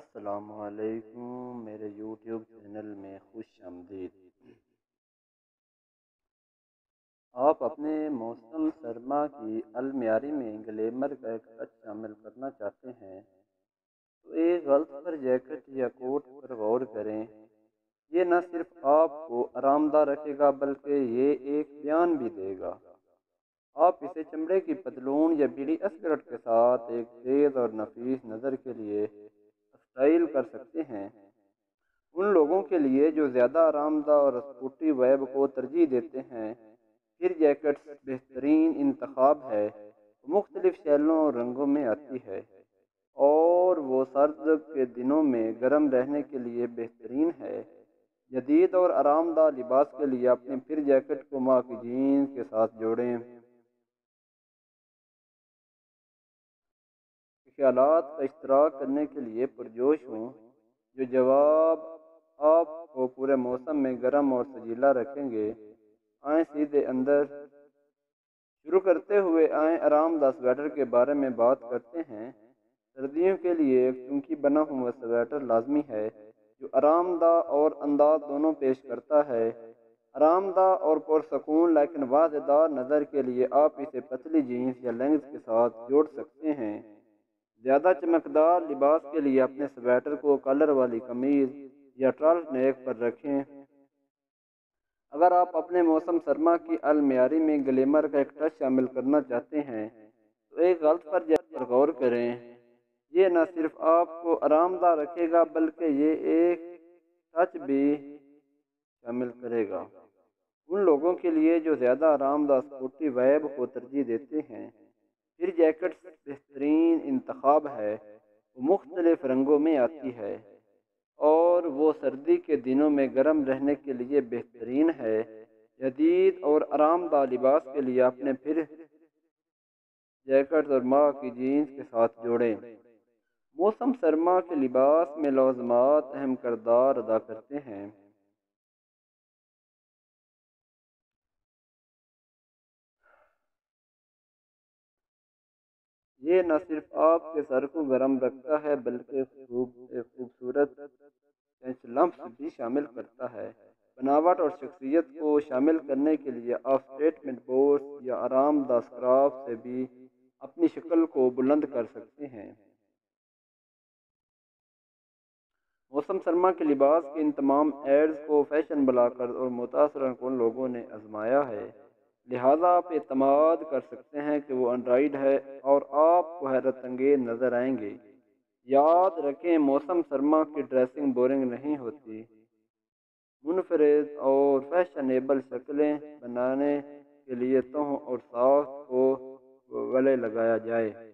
असलकुम मेरे YouTube channel में खुश आमदीद। आप अपने मौसम सरमा की अलमियारी में ग्लेमर का एक टच शामिल करना चाहते हैं तो एक गल्त पर जैकेट या कोट पर गौर करें। ये न सिर्फ़ आपको आरामदाह रखेगा, बल्कि ये एक बयान भी देगा। आप इसे चमड़े की पतलून या बीड़ी अस्करट के साथ एक तेज़ और नफीस नज़र के लिए स्टाइल कर सकते हैं। उन लोगों के लिए जो ज़्यादा आरामदा और स्कूटी वेब को तरजीह देते हैं, फिर जैकेट्स बेहतरीन इंतखब है, मुख्तलिफ़ शैलों और रंगों में आती है, और वो सर्द के दिनों में गर्म रहने के लिए बेहतरीन है। जदीद और आरामदा लिबास के लिए अपने फिर जैकेट को माँ की जीन्स के साथ जोड़ें। ख्याल का इश्तराक करने के लिए पुरजोश हूँ। जो जवाब आपको पूरे मौसम में गर्म और सजीला रखेंगे, आए सीधे अंदर। शुरू करते हुए आए आरामदा स्वेटर के बारे में बात करते हैं। सर्दियों के लिए एक चुंकी बना हुआ स्वेटर लाजमी है, जो आरामदा और अंदाज दोनों पेश करता है। आरामदा और पुरसकून, लेकिन वाजदार नज़र के लिए आप इसे पतली जीन्स या लेंग्स के साथ जोड़ सकते हैं। ज़्यादा चमकदार लिबास के लिए अपने स्वेटर को कलर वाली कमीज या ट्रल नेक पर रखें। अगर आप अपने मौसम सरमा की अलमियारी में ग्लेमर का एक टच शामिल करना चाहते हैं तो एक गलत पर पर गौर करें। ये न सिर्फ़ आपको आरामदाह रखेगा, बल्कि ये एक टच भी शामिल करेगा। उन लोगों के लिए जो ज़्यादा आरामदाह स्कूटी वैब को तरजीह देते हैं, फिर जैकेट बेहतरीन इंतखब है मुख्तलिफ़ रंगों में आती है और वो सर्दी के दिनों में गर्म रहने के लिए बेहतरीन है। जदीद और आरामदा लिबास के लिए आपने फिर जैकेट और माँ की जीन्स के साथ जोड़ें। मौसम सरमा के लिबास में लौजमात अहम करदार अदा करते हैं। ये न सिर्फ़ आपके सर को गर्म रखता है, बल्कि खूबसूरत लम्स भी शामिल करता है। बनावट और शख्सियत को शामिल करने के लिए आप स्टेटमेंट बोर्ड या आरामदा स्क्राफ से भी अपनी शक्ल को बुलंद कर सकते हैं। मौसम सरमा के लिबास के इन तमाम एड्स को फ़ैशन बुलाकर और मुतासर लोगों ने आजमाया है। लिहाजा आप अतमाद कर सकते हैं कि वो एंड्राइड है और आपको हैरत अंगेज नज़र आएँगे। याद रखें, मौसम सरमा की ड्रेसिंग बोरिंग नहीं होती। मुनफरद और फैशनेबल शक्लें बनाने के लिए तोह और साख को गले लगाया जाए।